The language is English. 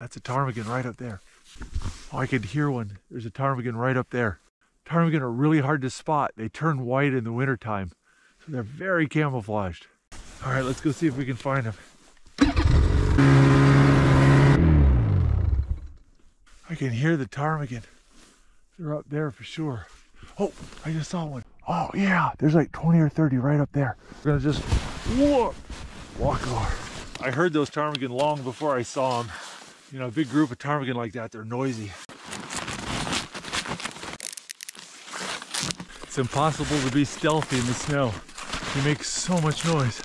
That's a ptarmigan right up there. Oh, I could hear one. There's a ptarmigan right up there. Ptarmigan are really hard to spot. They turn white in the wintertime. So they're very camouflaged. All right, let's go see if we can find them. I can hear the ptarmigan. They're up there for sure. Oh, I just saw one. Oh yeah, there's like 20 or 30 right up there. We're gonna just whoa, walk over. I heard those ptarmigan long before I saw them. You know, a big group of ptarmigan like that, they're noisy. It's impossible to be stealthy in the snow. They make so much noise.